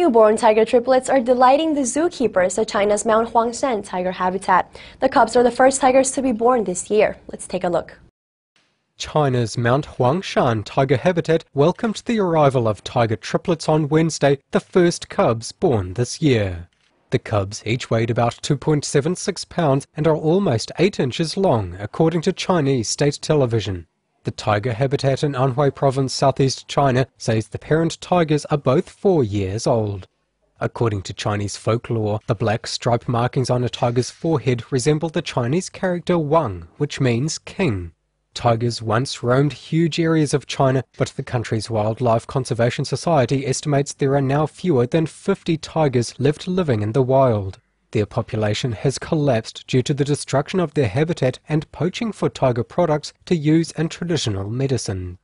Newborn tiger triplets are delighting the zookeepers at China's Mount Huangshan tiger habitat. The cubs are the first tigers to be born this year. Let's take a look. China's Mount Huangshan tiger habitat welcomed the arrival of tiger triplets on Wednesday, the first cubs born this year. The cubs each weighed about 2.76 pounds and are almost 8 inches long, according to Chinese state television. The tiger habitat in Anhui province, southeast China, says the parent tigers are both four years old. According to Chinese folklore, the black stripe markings on a tiger's forehead resemble the Chinese character Wang, which means king. Tigers once roamed huge areas of China, but the country's Wildlife Conservation Society estimates there are now fewer than 50 tigers left living in the wild. Their population has collapsed due to the destruction of their habitat and poaching for tiger products to use in traditional medicine.